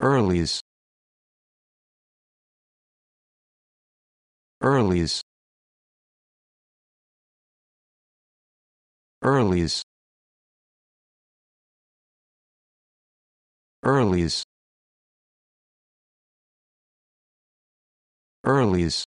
Earlies. Earlies. Earlies. Earlies. Earlies.